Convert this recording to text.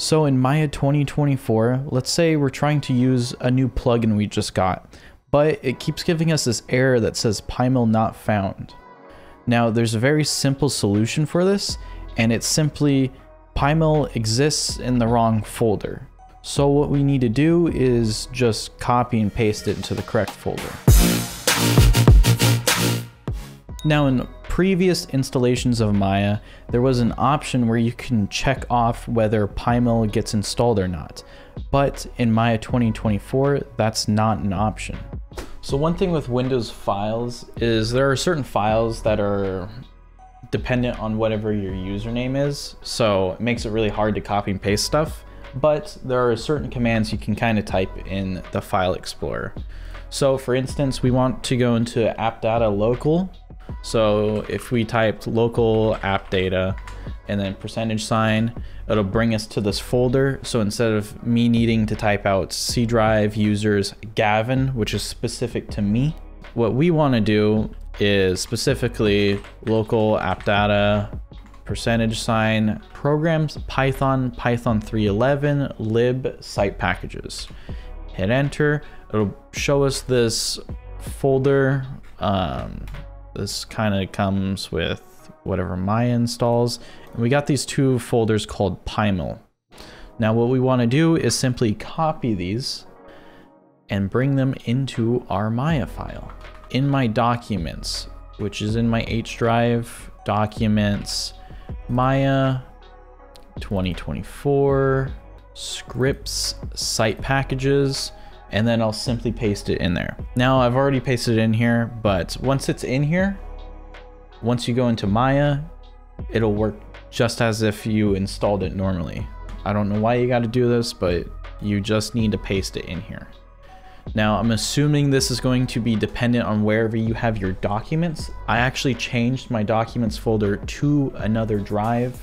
So in Maya 2024, let's say we're trying to use a new plugin we just got, but it keeps giving us this error that says PyMEL not found. Now there's a very simple solution for this, and it's simply PyMEL exists in the wrong folder. So what we need to do is just copy and paste it into the correct folder. Now in previous installations of Maya, there was an option where you can check off whether PyMEL gets installed or not. But in Maya 2024, that's not an option. So one thing with Windows files is there are certain files that are dependent on whatever your username is. So it makes it really hard to copy and paste stuff. But there are certain commands you can kind of type in the file explorer. So for instance, we want to go into app data local. So if we typed local app data and then percentage sign, it'll bring us to this folder. So instead of me needing to type out C drive users Gavin, which is specific to me, what we want to do is specifically local app data percentage sign programs python python 311 lib site packages hit enter it'll show us this folder um, this kind of comes with whatever maya installs. And we got these two folders called PyMEL now what we want to do is simply copy these and bring them into our maya file. In my documents, which is in my H drive, documents, Maya 2024, scripts, site packages, and then I'll simply paste it in there. Now I've already pasted it in here, but once it's in here, once you go into Maya, it'll work just as if you installed it normally. I don't know why you got to do this, but you just need to paste it in here. Now, I'm assuming this is going to be dependent on wherever you have your documents. I actually changed my documents folder to another drive